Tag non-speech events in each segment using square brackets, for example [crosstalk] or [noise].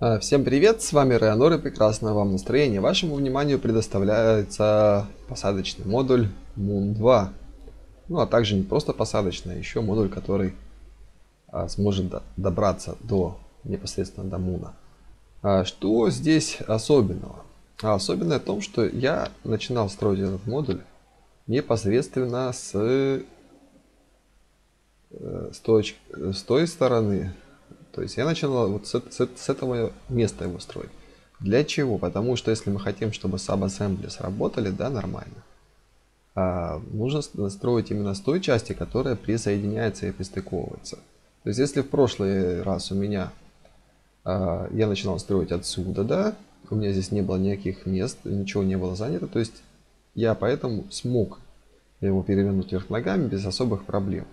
А, Всем привет, с вами Реанор и прекрасного вам настроения. Вашему вниманию предоставляется посадочный модуль Moon 2. Ну а также не просто посадочный, а еще модуль, который а, сможет до- добраться до непосредственно до Муна. А Что здесь особенного? А особенное в том, что я начинал строить этот модуль непосредственно с, э, с, точ- с той стороны, то есть я начинал вот с, с с этого места его строить. Для чего? Потому что если мы хотим, чтобы subassembly сработали, да, нормально, а, нужно с- настроить именно с той части, которая присоединяется и пристыковывается. То есть если в прошлый раз у меня а, я начинал строить отсюда, да, у меня здесь не было никаких мест, ничего не было занято, то есть я поэтому смог его перевернуть вверх ногами без особых проблем.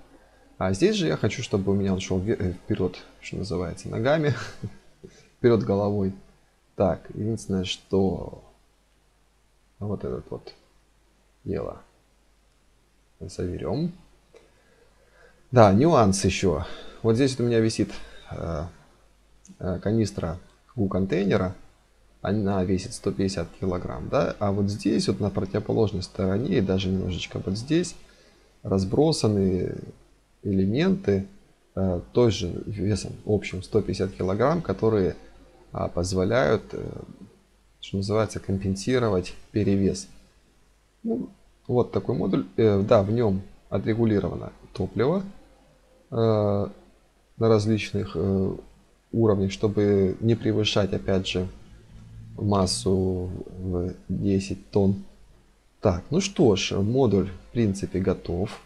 А здесь же я хочу, чтобы у меня он шел э, вперед, что называется, ногами, [laughs] вперед головой. Так, единственное, что вот этот вот дело заберем. Да, нюанс еще. Вот здесь вот у меня висит э, э, канистра у контейнера. Она весит 150 килограмм, да? А вот здесь вот на противоположной стороне и даже немножечко вот здесь разбросаны элементы э, той же весом общим 150 килограмм, которые а, позволяют, э, что называется, компенсировать перевес. Ну, вот такой модуль. Э, да, в нем отрегулировано топливо на различных уровнях, чтобы не превышать, опять же, массу в 10 тонн. Так, ну что ж, модуль в принципе готов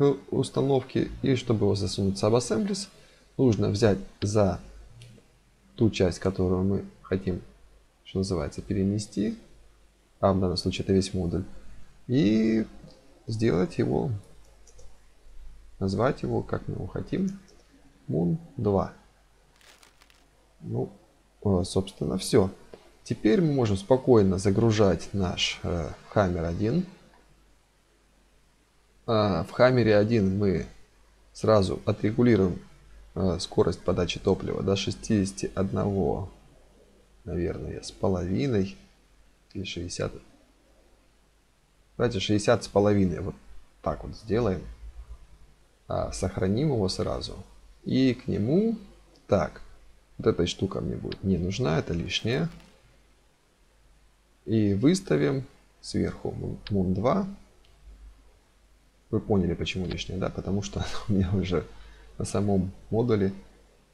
к установке. И чтобы его засунуть в Subassemblies, нужно взять за ту часть, которую мы хотим, что называется, перенести, а в данном случае это весь модуль, и сделать его, назвать его, как мы его хотим, Moon 2. Ну, э, собственно, все. Теперь мы можем спокойно загружать наш э, Hammer 1. А, в Hammer 1 мы сразу отрегулируем э, скорость подачи топлива до 61, наверное, с половиной или 60. Давайте 60 с половиной. Вот так вот сделаем. А, сохраним его сразу. И к нему, так, вот эта штука мне будет не нужна, это лишнее. И выставим сверху Moon 2. Вы поняли, почему лишнее, да? Потому что [laughs] у меня уже на самом модуле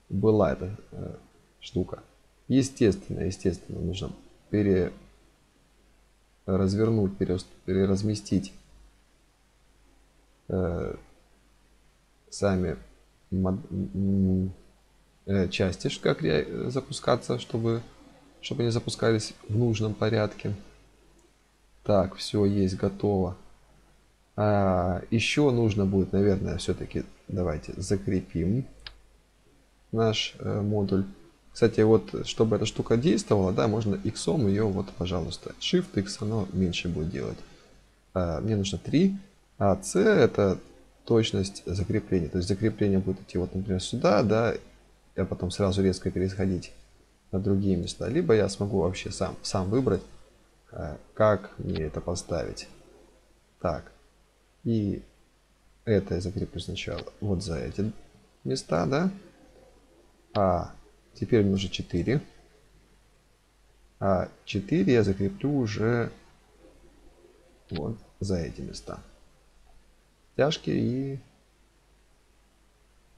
была эта э, штука. Естественно, естественно, нужно пере развернуть, перес- переразместить э, сами мод- э, части, как ре- запускаться, чтобы, чтобы они запускались в нужном порядке. Так, все есть, готово. А, еще нужно будет, наверное, все-таки давайте закрепим наш э, модуль. Кстати, вот чтобы эта штука действовала, да, можно X ее, вот, пожалуйста, Shift X, оно меньше будет делать. А, мне нужно 3, а C это точность закрепления. То есть закрепление будет идти вот, например, сюда, да, а потом сразу резко переходить на другие места. Либо я смогу вообще сам, сам выбрать, э, как мне это поставить. Так, и это я закреплю сначала вот за эти места, да. А теперь мне нужно 4. А 4 я закреплю уже вот за эти места. Тяжки и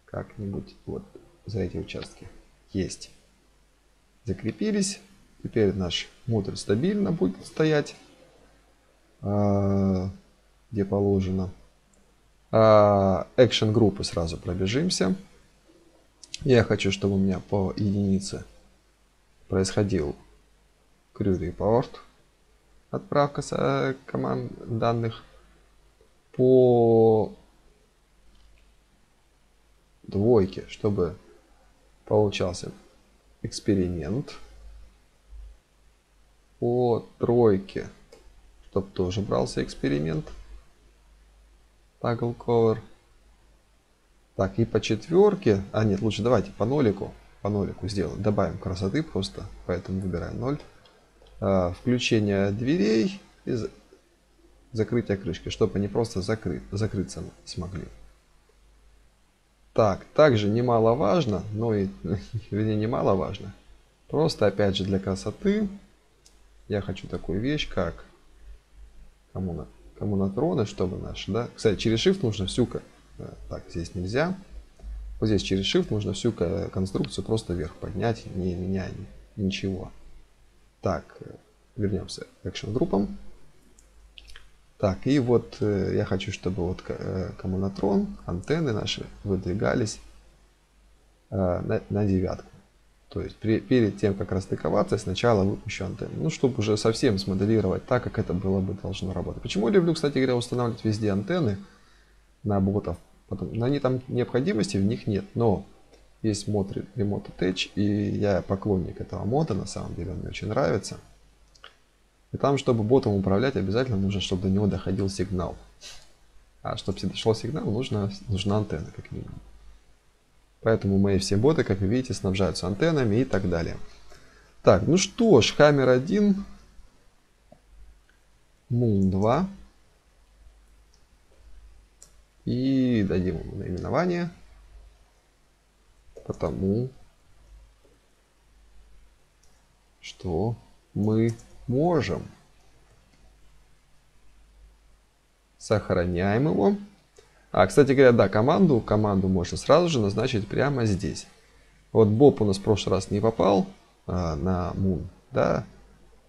как-нибудь вот за эти участки. Есть. Закрепились. Теперь наш модуль стабильно будет стоять, а, где положено. А, Action группы сразу пробежимся. Я хочу, чтобы у меня по единице происходил crew report, отправка с, команд данных по двойке, чтобы получался эксперимент по тройке, чтобы тоже брался эксперимент toggle cover Так, и по четверке, а нет, лучше давайте по нолику. по нолику сделать. Добавим красоты просто, поэтому выбираем 0. А, включение дверей и закрытие крышки, чтобы они просто закрыть, закрыться смогли. Так, также немаловажно, но и, [laughs] вернее, немаловажно, просто опять же для красоты, я хочу такую вещь, как коммунатроны, чтобы наши, да. Кстати, через Shift нужно всю, э, так, здесь нельзя, вот здесь через Shift нужно всю конструкцию просто вверх поднять, не меняя ничего. Так, э, вернемся к экшен группам. Так, и вот э, я хочу, чтобы вот э, коммунатрон, антенны наши выдвигались э, на, на девятку. То есть при, перед тем, как расстыковаться, сначала выпущу антенну. Ну, чтобы уже совсем смоделировать так, как это было бы должно работать. Почему я люблю, кстати говоря, устанавливать везде антенны на ботов? Потому, они там необходимости в них нет, но есть мод Remote Attach, и я поклонник этого мода, на самом деле он мне очень нравится. И там, чтобы ботом управлять, обязательно нужно, чтобы до него доходил сигнал. А чтобы дошел сигнал, нужно, нужна антенна, как минимум. Поэтому мои все боты, как вы видите, снабжаются антеннами и так далее. Так, ну что ж, Hammer 1, Moon 2. И дадим ему наименование. Потому что мы можем. Сохраняем его. А, кстати говоря, да, команду, команду можно сразу же назначить прямо здесь. Вот Боб у нас в прошлый раз не попал а, на Moon, да.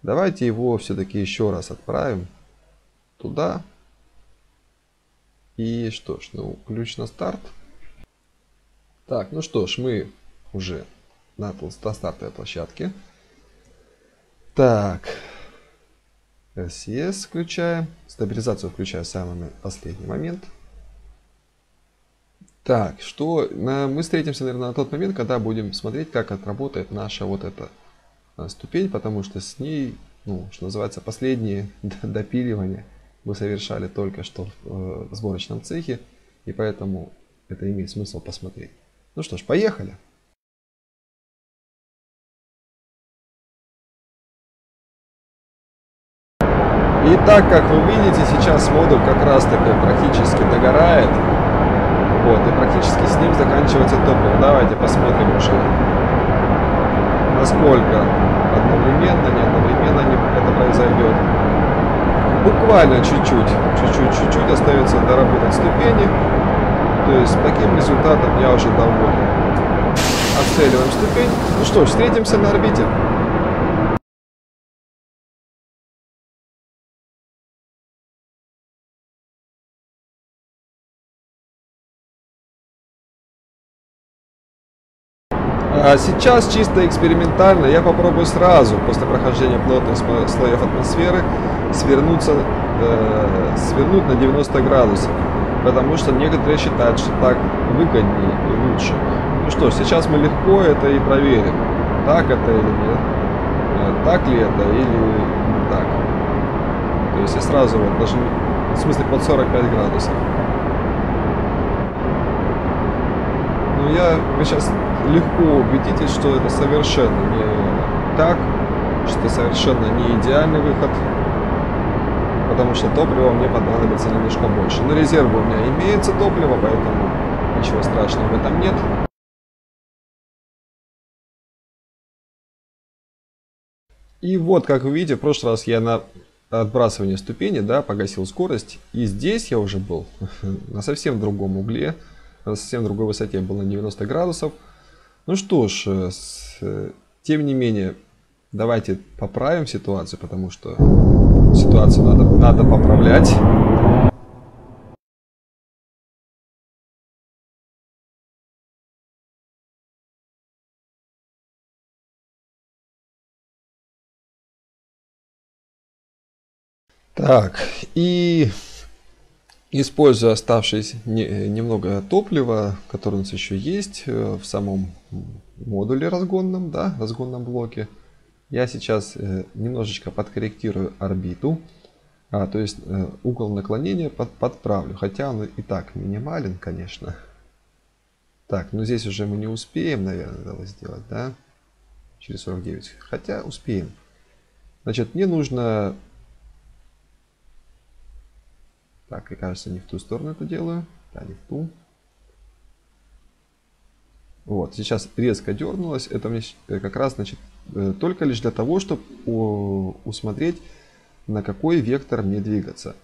Давайте его все-таки еще раз отправим туда. И что ж, ну, ключ на старт. Так, ну что ж, мы уже на стартовой площадке. Так. SES включаем. Стабилизацию включаю в самый последний момент. Так, что мы встретимся, наверное, на тот момент, когда будем смотреть, как отработает наша вот эта а, ступень, потому что с ней, ну, что называется, последние [laughs] допиливания мы совершали только что в э, сборочном цехе, и поэтому это имеет смысл посмотреть. Ну что ж, поехали! И так как вы видите, сейчас модуль как раз таки практически догорает. Вот, и практически с ним заканчивается топливо. Давайте посмотрим уже, насколько одновременно, не одновременно это произойдет. Буквально чуть-чуть, чуть-чуть, чуть-чуть остается доработать ступени. То есть таким результатом я уже доволен. Отцеливаем ступень. Ну что ж, встретимся на орбите. А сейчас чисто экспериментально я попробую сразу после прохождения плотных слоев атмосферы свернуться, э, свернуть на 90 градусов. Потому что некоторые считают, что так выгоднее и лучше. Ну что, сейчас мы легко это и проверим. Так это или нет. Э, так ли это или так. То есть я сразу вот даже, в смысле под 45 градусов. Ну, я, сейчас легко убедитесь, что это совершенно не так, что совершенно не идеальный выход, потому что топлива мне понадобится немножко больше. На резерве у меня имеется топливо, поэтому ничего страшного в этом нет. И вот, как вы видите, в прошлый раз я на отбрасывание ступени, да, погасил скорость. И здесь я уже был [laughs] на совсем другом угле, на совсем другой высоте, был на 90 градусов. Ну что ж, э, с, э, тем не менее, давайте поправим ситуацию, потому что ситуацию надо, надо поправлять. Так, и Используя оставшееся немного топлива, которое у нас еще есть э, в самом модуле разгонном, да, разгонном блоке, я сейчас э, немножечко подкорректирую орбиту, а, то есть э, угол наклонения под, подправлю, хотя он и так минимален, конечно. Так, ну здесь уже мы не успеем, наверное, этого сделать, да? Через 49. Хотя успеем. Значит, мне нужно... Так, и кажется, не в ту сторону это делаю. Да, не в ту. Вот, сейчас резко дернулось. Это мне э, как раз, значит, э, только лишь для того, чтобы усмотреть, на какой вектор мне двигаться.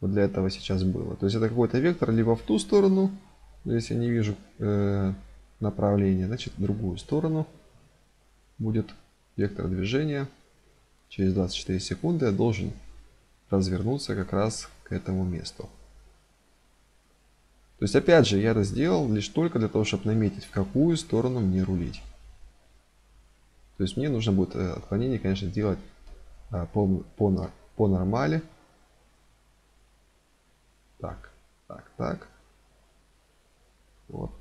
Вот для этого сейчас было. То есть это какой-то вектор либо в ту сторону, если я не вижу э, направления, значит в другую сторону будет вектор движения. Через 24 секунды я должен развернуться как раз к этому месту. То есть опять же я это сделал лишь только для того, чтобы наметить в какую сторону мне рулить. То есть мне нужно будет э, отклонение, конечно, делать а, по, по, по нормали. Так, так, так. Вот.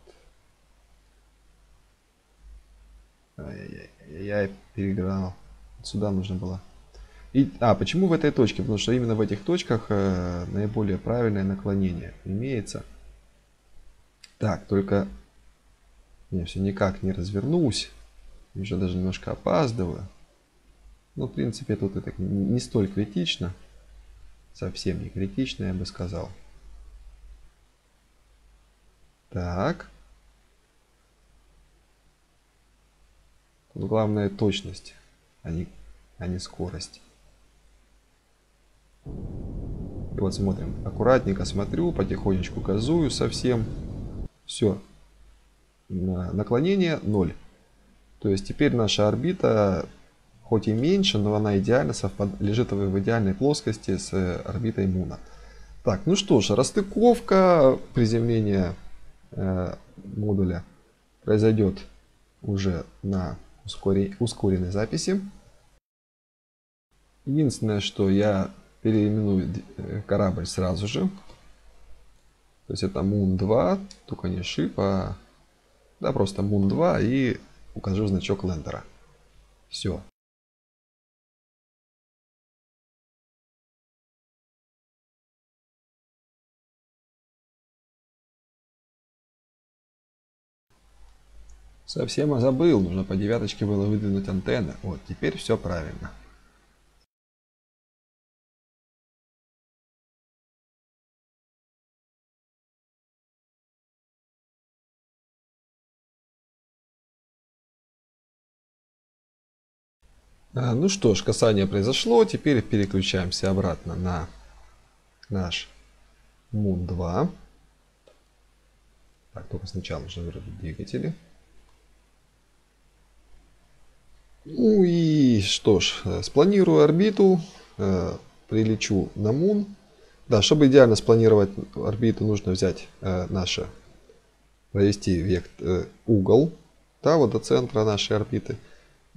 Ай-яй-яй, переиграл. Сюда нужно было. И, а, почему в этой точке? Потому что именно в этих точках э, наиболее правильное наклонение имеется. Так, только я все никак не развернусь. Уже даже немножко опаздываю. Но, в принципе, тут это не столь критично. Совсем не критично, я бы сказал. Так. Тут главное точность, а не, а не скорость. И вот смотрим. Аккуратненько смотрю, потихонечку газую совсем. Все. Наклонение 0. То есть теперь наша орбита, хоть и меньше, но она идеально совпад... лежит в идеальной плоскости с орбитой Муна. Так, ну что ж, расстыковка, приземление Э, модуля произойдет уже на ускоренной записи. Единственное, что я переименую э, корабль сразу же. То есть это Moon 2, только не Ship, а да, просто Moon 2 и укажу значок лендера. Все. Совсем забыл, нужно по девяточке было выдвинуть антенны. Вот, теперь все правильно. Ну что ж, касание произошло. Теперь переключаемся обратно на наш Moon 2. Так, только сначала нужно вырубить двигатели. Ну и что ж, э, спланирую орбиту, э, прилечу на Мун. Да, чтобы идеально спланировать орбиту, нужно взять э, наше, провести вект, угол, да, вот до центра нашей орбиты.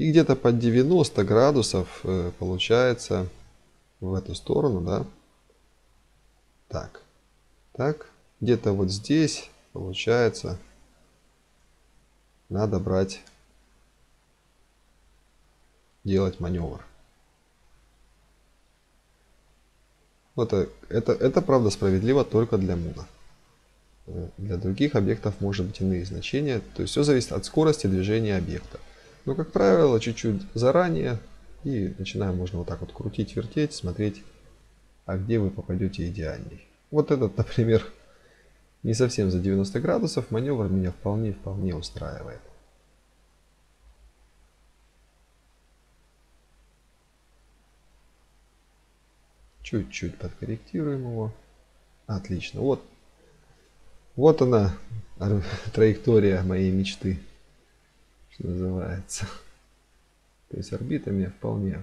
И где-то под 90 градусов получается в эту сторону, да. Так, так, где-то вот здесь получается надо брать делать маневр. Это, это, это правда справедливо только для Муна. Для других объектов может быть иные значения. То есть все зависит от скорости движения объекта. Но, как правило, чуть-чуть заранее. И начинаем можно вот так вот крутить, вертеть, смотреть, а где вы попадете идеальней. Вот этот, [laughs] например, не совсем за 90 градусов маневр меня вполне-вполне устраивает. Чуть-чуть подкорректируем его. Отлично. Вот. Вот она, [laughs] траектория моей мечты. Что называется. То есть орбита мне вполне.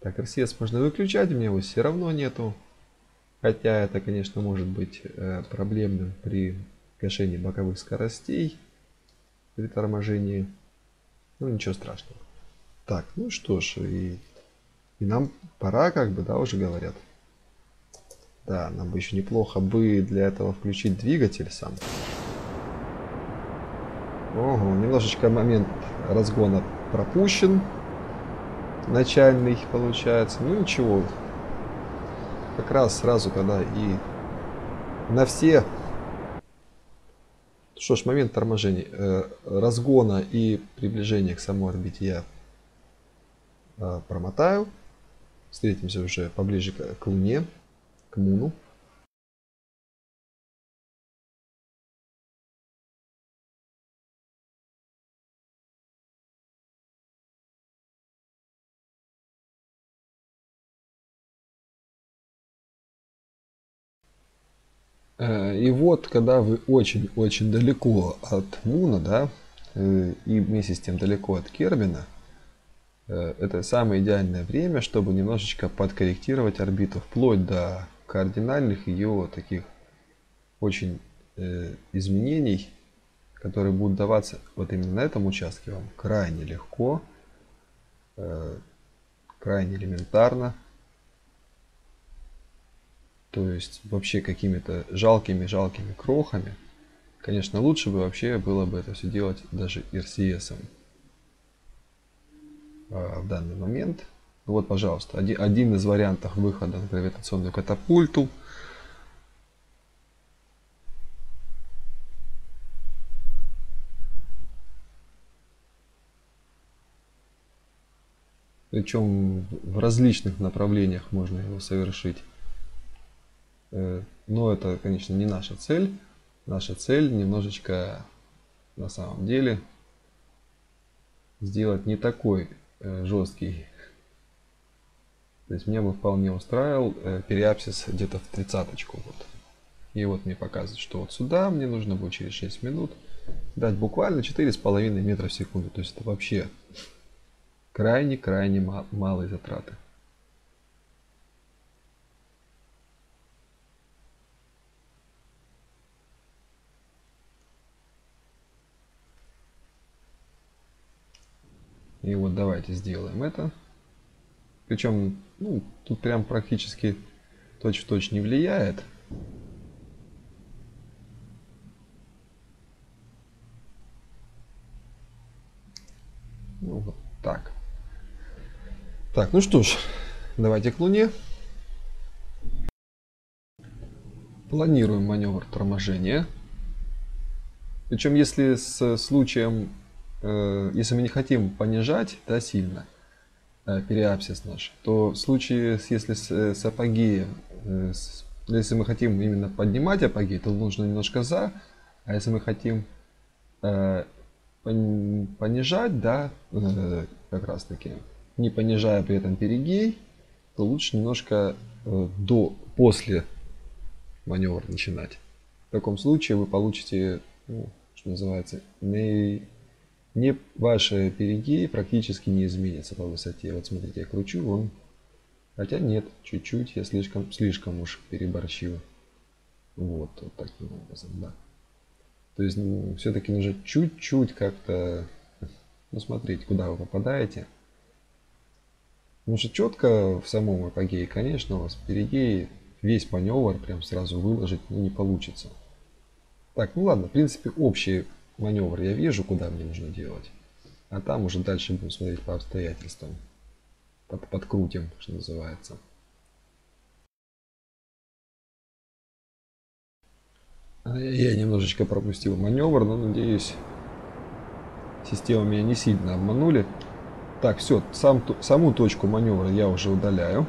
Так, РСС можно выключать, у меня его все равно нету. Хотя это, конечно, может быть э, проблемным при гашении боковых скоростей, при торможении. Ну, ничего страшного. Так, ну что ж, и, и нам пора, как бы, да, уже говорят. Да, нам бы еще неплохо бы для этого включить двигатель сам. Ого, немножечко момент разгона пропущен. Начальный получается. Ну ничего. Как раз сразу, когда и на все Что ж, момент торможения, э, разгона и приближения к самой орбите я э, промотаю. Встретимся уже поближе к Луне, к Муну. И вот, когда вы очень-очень далеко от Муна, да, э, и вместе с тем далеко от Кербина, э, это самое идеальное время, чтобы немножечко подкорректировать орбиту, вплоть до кардинальных ее таких очень изменений, которые будут даваться вот именно на этом участке вам крайне легко, крайне элементарно, то есть вообще какими-то жалкими-жалкими крохами. Конечно, лучше бы вообще было бы это все делать даже RCS а, в данный момент. Вот, пожалуйста, один, один из вариантов выхода на гравитационную катапульту. Причем в различных направлениях можно его совершить. Э, но это, конечно, не наша цель. Наша цель немножечко на самом деле сделать не такой э, жесткий. То есть меня бы вполне устраивал э, периапсис где-то в тридцаточку. Вот. И вот мне показывает, что вот сюда мне нужно будет через 6 минут дать буквально 4,5 метра в секунду. То есть это вообще крайне-крайне малые затраты. И вот давайте сделаем это. Причем, ну, тут прям практически точь-в-точь -точь не влияет. Ну, вот так. Так, ну что ж, давайте к Луне. Планируем маневр торможения. Причем, если с случаем если мы не хотим понижать да, сильно э, периапсис наш, то в случае, если с, э, с апогеем, если мы хотим именно поднимать апогей, то нужно немножко за, а если мы хотим э, понижать, да, э, как раз таки, не понижая при этом перигей, то лучше немножко э, до, после маневра начинать. В таком случае вы получите, ну, что называется, не не, ваши перигеи практически не изменятся по высоте. Вот смотрите, я кручу, он... Хотя нет, чуть-чуть, я слишком, слишком уж переборщил. Вот, вот таким образом, да. То есть, ну, все-таки нужно чуть-чуть как-то ну, смотреть, куда вы попадаете. Потому что четко в самом апогее, конечно, у вас перигей весь маневр прям сразу выложить ну, не получится. Так, ну ладно, в принципе, общие маневр я вижу, куда мне нужно делать. А там уже дальше будем смотреть по обстоятельствам. Под, подкрутим, что называется. А я немножечко пропустил маневр, но надеюсь, система меня не сильно обманули. Так, все, сам, саму точку маневра я уже удаляю.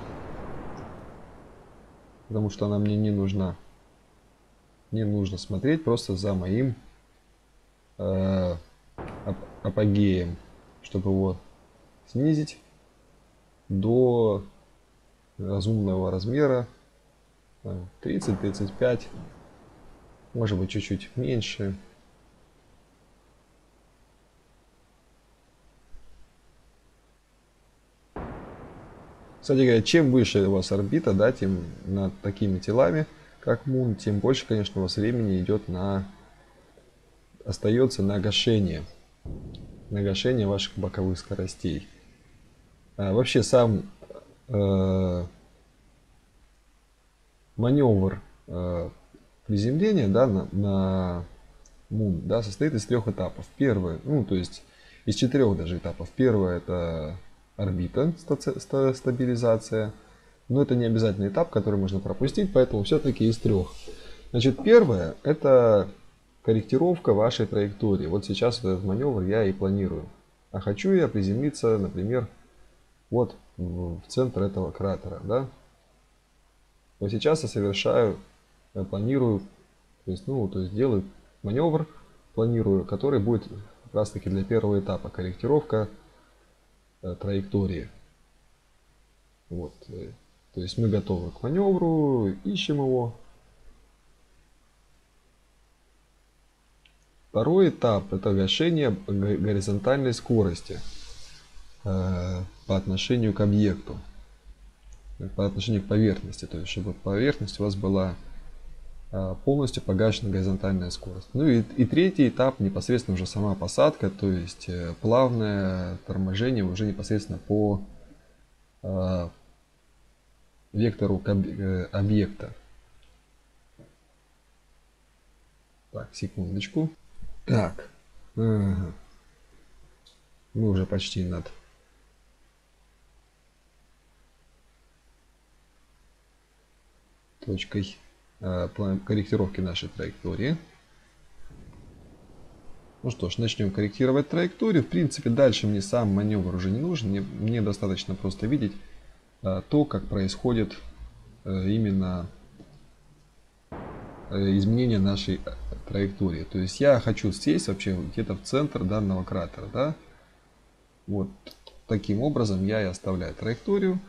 Потому что она мне не нужна. Не нужно смотреть просто за моим э, апогеем, чтобы его снизить до разумного размера 30-35 может быть чуть-чуть меньше. Кстати говоря, чем выше у вас орбита, да, тем над такими телами, как Мун, тем больше, конечно, у вас времени идет на остается на гашение. На гашение ваших боковых скоростей. А, вообще сам э, маневр э, приземления да, на, на Moon да, состоит из трех этапов. Первый, ну то есть из четырех даже этапов. Первое это орбита, стабилизация. Но это не обязательный этап, который можно пропустить, поэтому все-таки из трех. Значит, первое это корректировка вашей траектории. Вот сейчас этот маневр я и планирую. А хочу я приземлиться, например, вот в центр этого кратера, да. Вот сейчас я совершаю, я планирую, то есть, ну, то есть делаю маневр, планирую, который будет как раз таки для первого этапа корректировка э, траектории. Вот, э, то есть мы готовы к маневру, ищем его. Второй этап это гашение горизонтальной скорости э, по отношению к объекту, по отношению к поверхности, то есть чтобы поверхность у вас была э, полностью погашена горизонтальная скорость. Ну и, и третий этап непосредственно уже сама посадка, то есть э, плавное торможение уже непосредственно по вектору э, объекта. Так, секундочку. Так. Ага. Мы уже почти над точкой э, корректировки нашей траектории. Ну что ж, начнем корректировать траекторию. В принципе, дальше мне сам маневр уже не нужен. Мне, мне достаточно просто видеть Э, то, как происходит э, именно изменение нашей траектории. То есть я хочу сесть вообще где-то в центр данного кратера. Да? Вот таким образом я и оставляю траекторию.